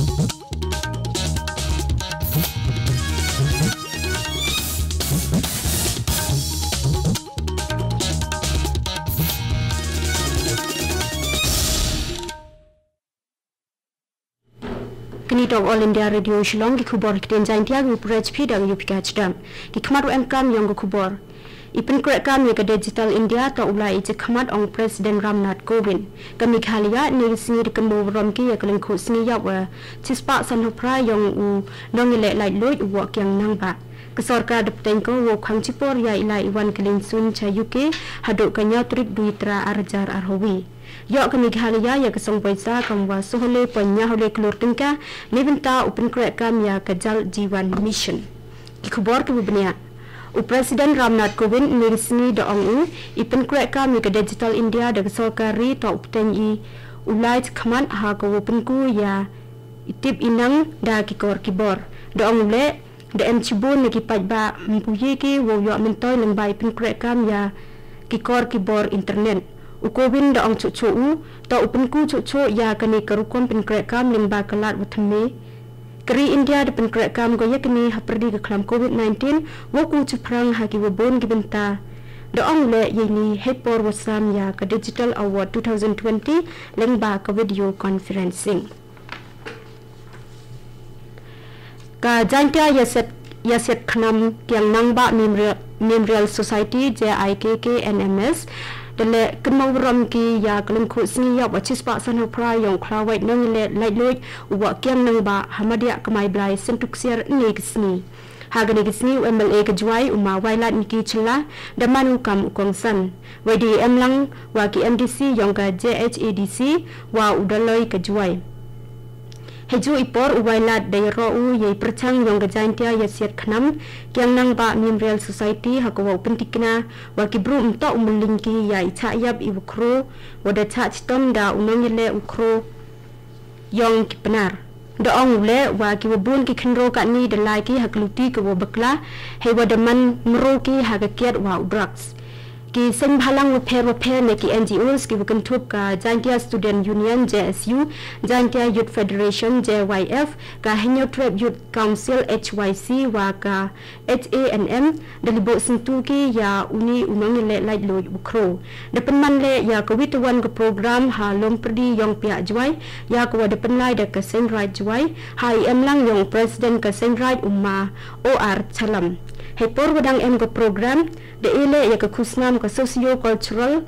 Kini dog All India Radio Shillong ki kubor ki ten jain tiag up rech phi dag yup catch Ipin krek kam ye ka Digital India ta ulai je khamat ong President Ramnath Kovind. Kami khalia ni singi de kemo rom ki ye kalen khu singi yaw wa. Chispa san ho pra yong u nong le lai loi u wa kyang nang ba. Ke sarkar de pteng ko wo khang chipor ya ilai iwan kelin sun cha UK haduk kanya trik duitra arjar arhowi. Yok kami khalia ya kesong paisa kam wa sohole panya hole klur tingka lebenta open krek kam ya kajal jiwan mission. Ki khubor ke. U Presiden Ramnath Kovind mirisni da ong u ipen krek kam ya digital India da sarkari ta upten i ulai khaman ha ko open ku ya itip inang da ki kor ki bor. Da em chibun ne ki pajba ki wo yo mentoy leng bai pen krek kam ya ki kor ki bor internet ukobin da ang chuchu u ta upin ku chuchu ya kani karukon pin krek kam lim ba kalat wathme kri india de pin krek kam go yakni haprdi ga khlam covid 19 wo ku chuprang ha ki wo bon gibenta da ang le yini hepor wasam ya ka digital award 2020 ling ba ka video conferencing. Ka jantya yaset yaset khnam kyang nang ba memorial society jikk nms le kemo rom ki ya klem khu sni ya ba chis pa san ho pra yong khla wai nang le lai loi wa kyang nang ba hamadia kamai blai sen tuk siar ni gisni hagani gisni mla ke jwai uma wailat ni ki chila da manu kam kong san. Wai di em lang wa ki mdc yong ka jhadc wa udaloi ke jwai heju ipor uwailat dai ro u ye perchang yong gajain tia ye siat khnam kyang nang ba memorial society hakwa open tikna wa ki bru umto umuling ki ya icha yap i ukro wa da cha chitom da unong le ukro yong ki penar. Da ong le wa ki bun ki khnro ka ni lai ki hakluti ko bakla he wa da man mro ki ha ga kiat wa drugs ki sing bhalang pher wa pher ne ki NGOs ki bukan thup ka Jantia Student Union JSU Jantia Youth Federation JYF ka Henyo Trap Youth Council HYC wa ka HANM dalibo sintu ki ya uni umang le lai lo ukro depan man le ya ko witawan ko program ha lom perdi yong pia jwai ya ko depan lai da ka sing right jwai ha em lang yong president ka sing right umma OR chalam he por wadang em ko program de ile ya ka khusnam ka socio cultural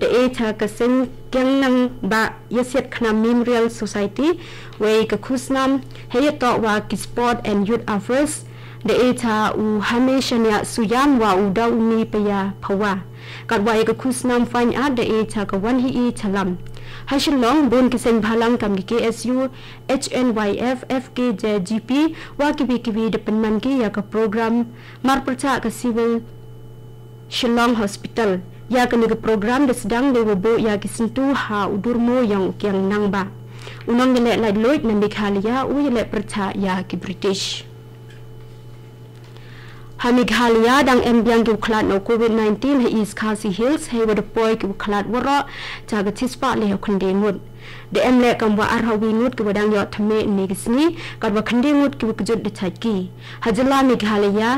de e tha ka sen kyang nang ba yasiat khna memorial society we ka khusnam he to wa ki sport and youth affairs de e tha u hamishan ya suyam wa u da pa ya phawa ka wa ka khusnam fain a de e tha ka wan hi e chalam Hashin long bun ki seng bhalang kam KSU HNYF FKJGP wa ki bi ki bi ki ya ka program mar percha ka civil Shillong Hospital. Ya ka ni program de sedang de wo ya ki sentu ha udur mo yang kyang nang ba. Unang le la loit u le percha ya ki British ha Meghalaya dang embyang ki khlat no COVID-19 he East Khasi Hills he wa de poi ki khlat wara cha ga chispa le khunde ngut de em le kam wa ar hawi ngut ki wadang yo thame ni gisni ka wa khunde ngut ki kujut de chaki hajala Meghalaya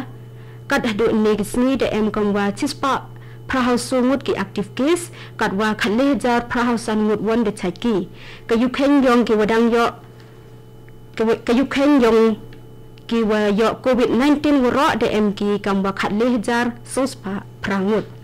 kat hadu ni gisni de em kam wa chispa prahaus sungut ki active case kat wa khale jar prahaus an ngut won de chaki ka yu khen yong ki wadang yo ka yu khen yong ki wa yo covid 19 woro de em ki kam wa khale jar sospa prangut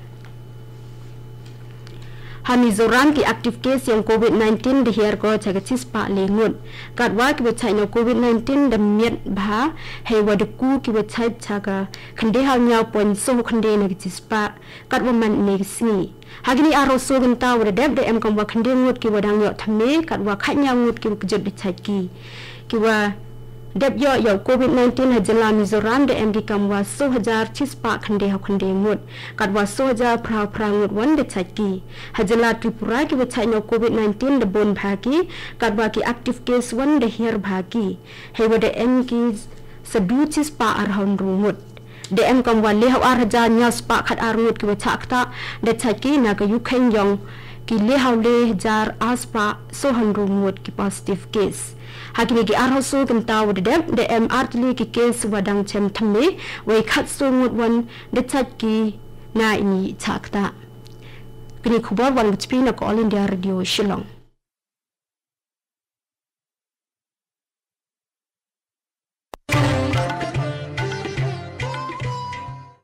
ha Mizoram ki active case yang COVID-19 di hier ko chaga chis pa lengut. Kat wa ki wachai no COVID-19 da miet bha he wa de ku ki wachai chaga khande ha nya pon so khande na ki chis pa kat wa man ne si hagini aro so gan ta wa de de em kam wa khande ngut ki wa dang yo thame kat wa khanya ngut ki jot de chai ki. Ki wa Dep yo yo COVID-19 ha jala Mizoram de MD kam wa so hajar chis pa khande ha khande ngut kat wa so hajar pra pra ngut wan de chaki ha jala Tripura ki wa chai no COVID-19 de bon bhagi kat wa ki active case wan de her bhagi he wa de M ki sadu chis pa ar hon rungut de em kam wa le ha ar hajar nyas pa khat ar ngut ki wa chakta de chaki na ka yu khen yong ki le haule jar aspa so hanru ngut ki positive case. Hakini ki arho so kan taw de dem de em artli ki case wadang chem thamme we khat so ngut wan de chat ki na ini chakta kini khubor wan chpi na ko all india radio shillong.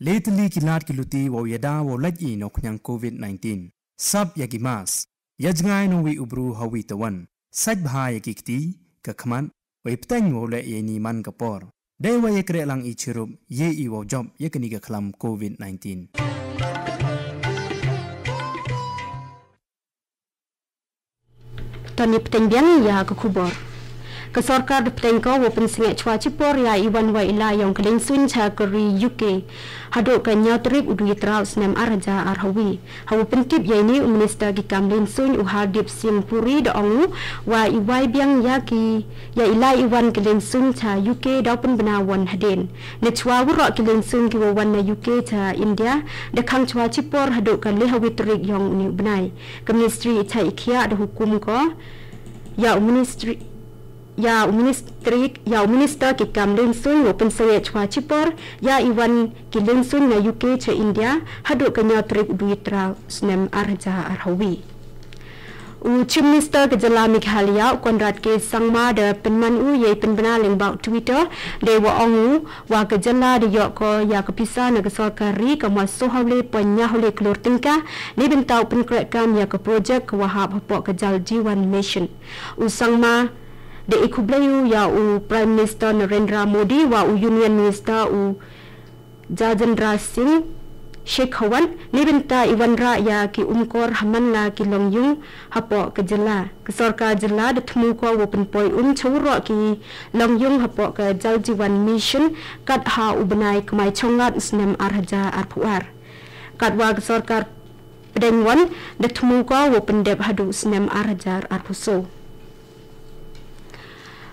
Lately kilat kiluti wo yada wo laj i no knyang COVID-19 sab yagi mas yajngai no wi ubru hawi tawan saj bha yagi kti ka khman wai ptang wo le ye ni man ka por de wa ye kre lang i chirup ye i wo job ye kani ka khlam COVID-19 Tani ptang biang ya ka khubor ke sarkar de plengko wo pen singe chwa chi por ya iwan wa ila yong kling sun cha kri uk hado ka nya trip udu yitraus nem arja ar hawi hawo pen tip ye ni minister ki kamlin sun u hardip sim puri de ongu wa iwai biang ya ki ya ila iwan kling sun cha uk da pen bana wan haden ne chwa wo ro kling sun ki wo wan na uk cha india. De khang chwa chi por hado ka le hawi trik yong ni ka ministry cha ikhia de hukum ko. Ya ministry ya ministry ya minister ki kam len sun wo pen saye chwa chipor. Ya iwan ki len sun na uk che india. Hadu kanya trip duitra snem arja arhawi. U chief minister ke jala mikhalia konrad ke sangma de penman u ye penbana leng bau twitter. De wa ongu wa ke jala de yo ko ya ke pisa na ke sarkari ka ma so hawle tingka ni bin tau pen ya ke project wa hab po ke jal jiwan mission. U sangma de ikublayu ya u Prime Minister Narendra Modi wa u Union Minister u Jajendra Singh Sheikh Hawan ni binta Iwan Ra ya ki umkor haman la ki longyung hapo ke jela. Ke sarkar jela de thmu ko wo pen poi um churo ki longyung hapo ke jal jiwan mission kat ha u benai kmai chongat snem arhaja arpuar. Kat wa ke sarkar pedengwan de thmu ko wo pen deb hadu snem arhajar arpuso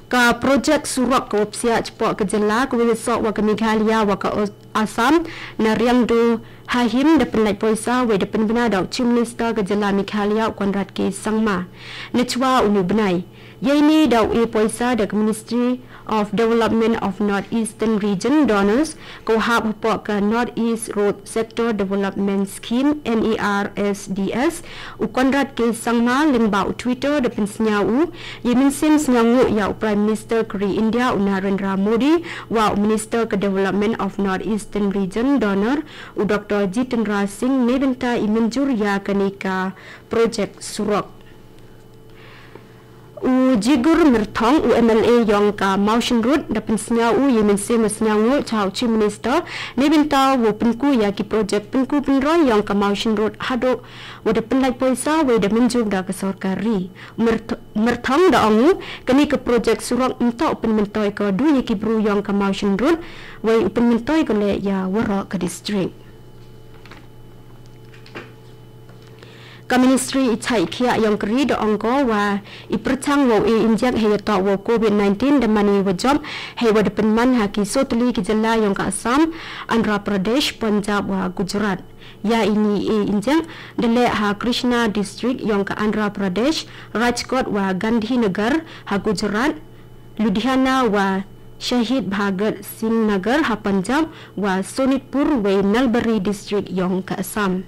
ka projek surak ko psia cepo ke jela ko wisok wa ke Meghalaya wa ke Assam. Na hahim de penlai poisa. We de penbena dau chief minister ke jela Meghalaya konrad ke sangma. Nechwa unu benai. Yeni dau e poisa de Ministry of Development of North Eastern Region donors ko hab po ka North East Road Sector Development Scheme NERSDS u konrad ke sangma lingba u Twitter de pensnya u yemin sim snyangu ya Prime Minister Kri India u Narendra Modi wa Minister ke Development of North Eastern Region donor u Dr. Jitendra Singh nebenta imenjur ya kanika project surok u jigur mirthong u MLA yong ka motion road da pensnya u yemin se masnya ngu chao chi minister ne bin ta wo pinku ya ki project pinku pin ro yong ka motion road hado wo da pin lai poisa we da min jub da ka sarkari mirthong da angu kani ka project surang unta open min toy ka du ki bru yong ka motion road we open min toy ka le ya wara ka district ka ministry i chai khia yong kri do angko wa i prachang wo e injak he to wo covid 19 de mani wo job he wo de pen man ha ki sotli ki jalla yong ka assam andhra pradesh punjab wa gujarat. Ya ini e injak de le ha krishna district yong ka andhra pradesh rajkot wa gandhinagar ha gujarat ludhiana wa Shahid Bhagat Singh Nagar ha Punjab wa Sonitpur wa Nalbari district yong ka Assam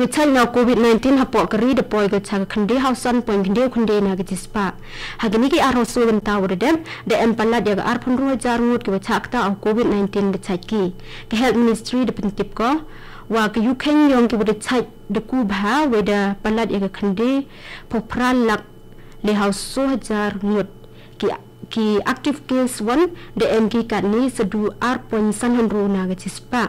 ki chal na covid 19 hapo kari de poi ga chak khande hausan point khande khande na ga jispa hagani ki aro su gan taw de dem de em palla de ar phun ru jar ngut ki chak ta covid 19 ga chak ki. Ki health ministry de pin tip ko wa ki yu khen yong ki de chak de ku bha we de palla de ga khande pho pran lak le haus su jar ngut ki ki active case 1 de em ki kat ni sedu ar point san ru na ga jispa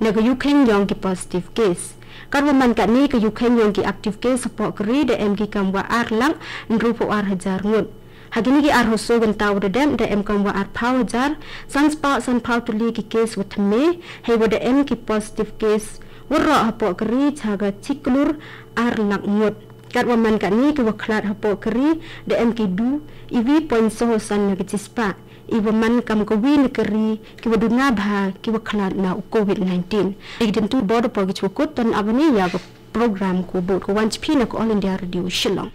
na ga yu khen yong ki positive case Karwa man kat ni ke yukhen yang ki aktif ke support keri de em ki kam wa ar lang nrupo ar hajar ngut. Hagini ki ar hoso gan taw de dem de em kam wa ar paw hajar san spa san paw to li ki case with me he wa de em ki positive case wurra hapo keri chaga chiklur ar lang ngut. Karwa man kat ni ke wa klat hapo keri de em ki du iwi point soho san na ki chispa. Iwa man kam ko wi ni kari ki wa dunga bha ki wa khana na covid 19 igdin tu bodo pogi chukut tan abani ya program ko bo ko wanch phina ko all india radio shillong